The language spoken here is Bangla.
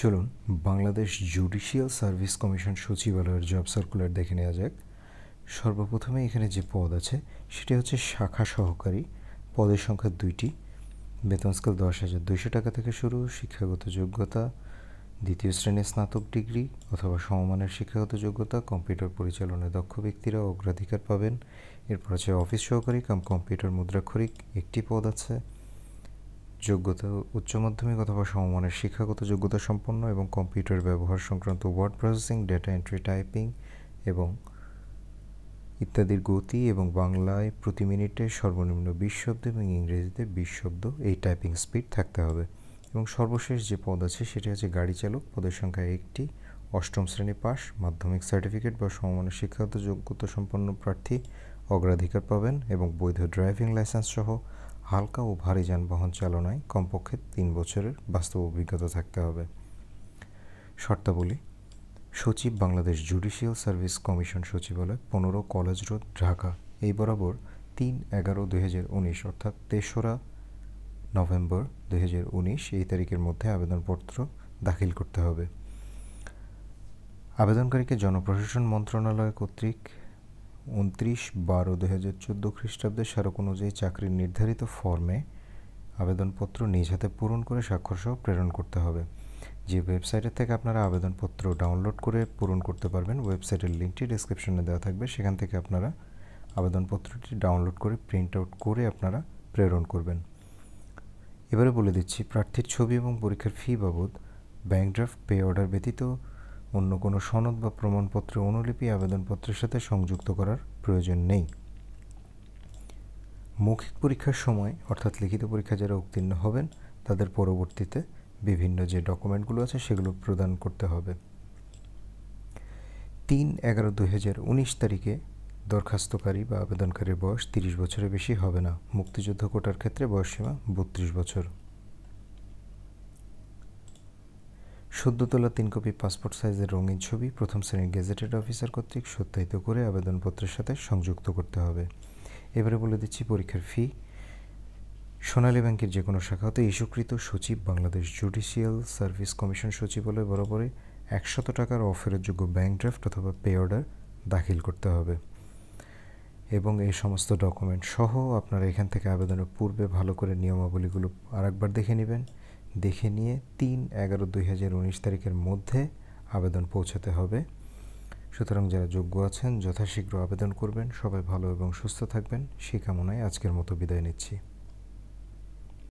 চলুন, বাংলাদেশ জুডিশিয়াল সার্ভিস কমিশন সচিবালয়ের জব সার্কুলার দেখে নেওয়া যাক। সর্বপ্রথমে এখানে যে পদ আছে, সেটি হচ্ছে শাখা সহকারী। পদের সংখ্যা দুইটি। বেতন স্কেল দশ হাজার দুইশো টাকা থেকে শুরু, শিক্ষাগত যোগ্যতা, দ্বিতীয় শ্রেণির স্নাতক ডিগ্রি অথবা সমমানের শিক্ষাগত যোগ্যতা, কম্পিউটার পরিচালনায় দক্ষ ব্যক্তিরা অগ্রাধিকার পাবেন। এরপর আছে অফিস সহকারী কাম কম্পিউটার মুদ্রাক্ষরিক, একটি পদ আছে। যোগ্যতা, উচ্চ মাধ্যমিক অথবা সমমানের শিক্ষাগত যোগ্যতা সম্পন্ন এবং কম্পিউটার ব্যবহার সংক্রান্ত word processing, data entry typing এবং ইত্যাদির গতি এবং বাংলায় প্রতি মিনিটে সর্বনিম্ন বিশ শব্দ এবং ইংরেজিতে বিশ শব্দ এই টাইপিং স্পিড থাকতে হবে। এবং সর্বশেষ যে পদ আছে সেটি হচ্ছে গাড়ি চালক, পদের সংখ্যা একটি, অষ্টম শ্রেণি পাস, মাধ্যমিক সার্টিফিকেট বা সমমানের শিক্ষাগত যোগ্যতা সম্পন্ন প্রার্থী, অগ্রাধিকার পাবেন এবং বৈধ ড্রাইভিং লাইসেন্স সহ হালকা ও ভারী যানবাহন চালনায় কমপক্ষে তিন বছরের বাস্তব অভিজ্ঞতা থাকতে হবে। শর্তাবলী, সচিব বাংলাদেশ জুডিশিয়াল সার্ভিস কমিশন সচিবালয়, পনেরো কলেজ রোড, ঢাকা। এই বরাবর তিন এগারো দুই হাজার উনিশ, অর্থাৎ তেসরা নভেম্বর দুই হাজার উনিশ, এই তারিখের মধ্যে আবেদনপত্র দাখিল করতে হবে। আবেদনকারীকে জনপ্রশাসন মন্ত্রণালয় কর্তৃক উনত্রিশ বারো দুই হাজার চোদ্দ খ্রিস্টাব্দের স্মারক অনুযায়ী চাকরির নির্ধারিত ফর্মে আবেদনপত্র নিজ হাতে পূরণ করে স্বাক্ষরসহ প্রেরণ করতে হবে। যে ওয়েবসাইটের থেকে আপনারা আবেদনপত্র ডাউনলোড করে পূরণ করতে পারবেন, ওয়েবসাইটের লিঙ্কটি ডিসক্রিপশনে দেওয়া থাকবে। সেখান থেকে আপনারা আবেদনপত্রটি ডাউনলোড করে প্রিন্ট আউট করে আপনারা প্রেরণ করবেন। এবারে বলে দিচ্ছি, প্রার্থীর ছবি এবং পরীক্ষার ফি বাবদ ব্যাংক ড্রাফট পে অর্ডার ব্যতীত অন্য কোনো সনদ বা প্রমাণপত্র অনুলিপি, আবেদনপত্রের সাথে সংযুক্ত করার প্রয়োজন নেই। মৌখিক পরীক্ষার সময়, অর্থাৎ লিখিত পরীক্ষা যারা উত্তীর্ণ হবেন, তাদের পরবর্তীতে বিভিন্ন যে ডকুমেন্টগুলো আছে, সেগুলো প্রদান করতে হবে। তিন এগারো দু হাজার উনিশ তারিখে দরখাস্তকারী বা আবেদনকারীর বয়স তিরিশ বছরের বেশি হবে না। মুক্তিযুদ্ধ কোটার ক্ষেত্রে বয়সসীমা বত্রিশ বছর। সদ্য তোলা তিন কপি পাসপোর্ট সাইজের রঙিন ছবি প্রথম শ্রেণির গেজেটেড অফিসার কর্তৃক সত্যায়িত করে আবেদনপত্রের সাথে সংযুক্ত করতে হবে। এবারে বলে দিচ্ছি পরীক্ষার ফি সোনালী ব্যাংকের যে কোনো শাখা হতে ইস্যুকৃত সচিব, বাংলাদেশ জুডিশিয়াল সার্ভিস কমিশন সচিবালয় বরাবরে একশত টাকার অফেরতযোগ্য ব্যাংক ড্রাফট অথবা পে অর্ডার দাখিল করতে হবে। এবং এই সমস্ত ডকুমেন্ট সহ আপনারা এখান থেকে আবেদনের পূর্বে ভালো করে নিয়মাবলীগুলো আরেকবার দেখে নেবেন। দেখে নিয়ে তিন এগারো দুই হাজার উনিশ তারিখের মধ্যে আবেদন পৌঁছাতে হবে। সুতরাং যারা যোগ্য আছেন, যথাশীঘ্র আবেদন করবেন। সবাই ভালো এবং সুস্থ থাকবেন। সেই কামনায় আজকের মতো বিদায় নিচ্ছি।